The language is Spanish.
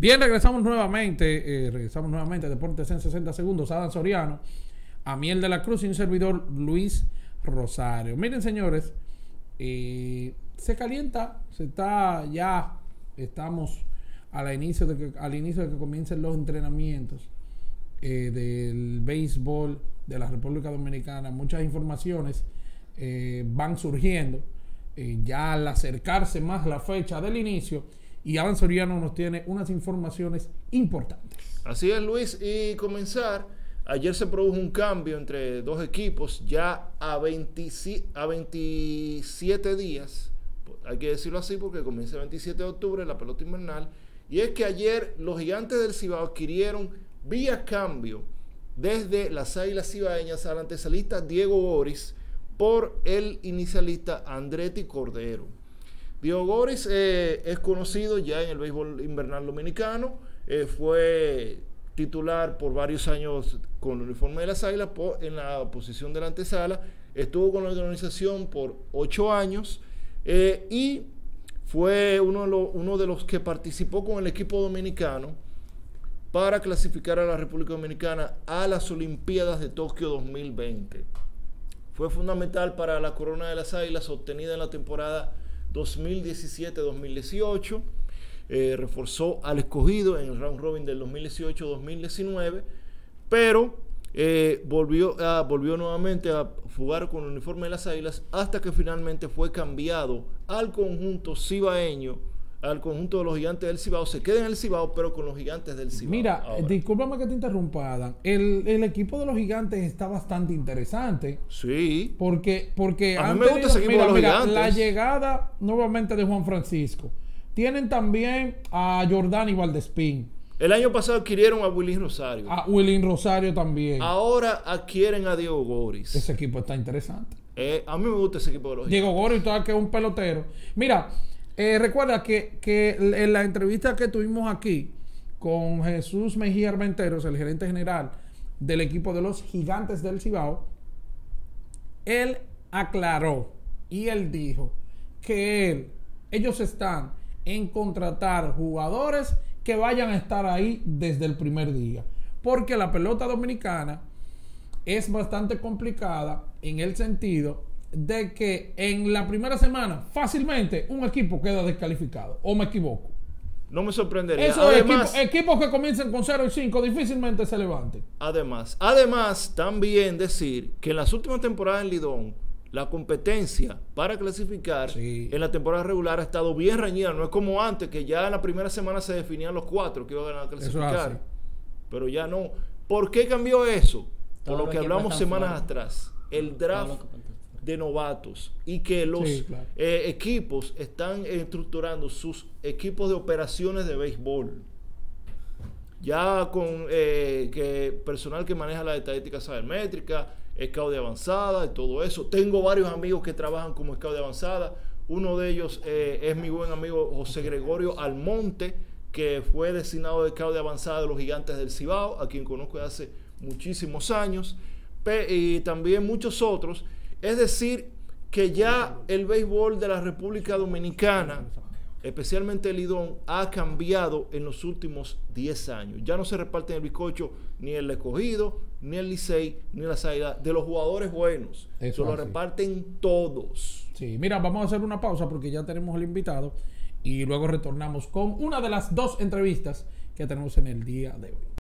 Bien, regresamos nuevamente, eh, regresamos nuevamente a Deportes en 60 segundos. Adam Soriano, a Miel de la Cruz y un servidor Luis Rosario. Miren, señores, eh, se calienta, se está ya, estamos al inicio de que, al inicio de que comiencen los entrenamientos eh, del béisbol de la República Dominicana. Muchas informaciones van surgiendo ya al acercarse más la fecha del inicio y Alan Soriano nos tiene unas informaciones importantes. Así es, Luis, y comenzar. Ayer se produjo un cambio entre dos equipos ya a, 20, a 27 días, hay que decirlo así porque comienza el 27 de octubre la pelota invernal, y es que ayer los gigantes del Cibao adquirieron vía cambio desde las Águilas Cibaeñas al antesalista Diego Boris por el inicialista Andretti Cordero. Diego Boris eh, es conocido ya en el béisbol invernal dominicano, eh, fue titular por varios años con el uniforme de las Águilas en la posición de la antesala, estuvo con la organización por ocho años eh, y fue uno de, los, uno de los que participó con el equipo dominicano para clasificar a la República Dominicana a las Olimpiadas de Tokio 2020. Fue fundamental para la corona de las águilas obtenida en la temporada 2017-2018. Eh, reforzó al escogido en el round robin del 2018-2019, pero eh, volvió, volvió nuevamente a jugar con el uniforme de las águilas hasta que finalmente fue cambiado al conjunto cibaeño al conjunto de los gigantes del Cibao. Se queda en el Cibao, pero con los gigantes del Cibao. Mira, discúlpame que te interrumpa, Adam. El, equipo de los gigantes está bastante interesante. Sí. Porque, porque a mí me gusta ese equipo de los gigantes. La llegada nuevamente de Juan Francisco. Tienen también a Jordani Valdespín. El año pasado adquirieron a Willín Rosario. A Willín Rosario también. Ahora adquieren a Diego Goris. Ese equipo está interesante. Eh, a mí me gusta ese equipo de los Diego Goris, que es un pelotero. Mira, eh, recuerda que, en la entrevista que tuvimos aquí con Jesús Mejía Armenteros, el gerente general del equipo de los gigantes del Cibao, él aclaró y él dijo que ellos están en contratar jugadores que vayan a estar ahí desde el primer día. Porque la pelota dominicana es bastante complicada en el sentido de que en la primera semana fácilmente un equipo queda descalificado. ¿O me equivoco? No me sorprendería. Esos equipos, equipos que comiencen con 0 y 5 difícilmente se levanten. Además, además, también decir que en las últimas temporadas en Lidón, la competencia para clasificar en la temporada regular ha estado bien reñida. No es como antes, que ya en la primera semana se definían los cuatro que iban a clasificar. Pero ya no. ¿Por qué cambió eso? Por lo que hablamos semanas atrás. El draft de novatos y que los eh, equipos están estructurando sus equipos de operaciones de béisbol. Ya con eh, que personal que maneja la estadística sabermétrica, scout de avanzada y todo eso. Tengo varios amigos que trabajan como scout de avanzada. Uno de ellos eh, es mi buen amigo José Gregorio Almonte, que fue designado de scout de avanzada de los gigantes del Cibao, a quien conozco de hace muchísimos años. y también muchos otros es decir, que ya el béisbol de la República Dominicana, especialmente el Lidón, ha cambiado en los últimos 10 años. Ya no se reparten el bizcocho ni el escogido, ni el Licey, ni la salida de los jugadores buenos. Eso lo reparten todos. Sí, mira, vamos a hacer una pausa porque ya tenemos el invitado y luego retornamos con una de las dos entrevistas que tenemos en el día de hoy.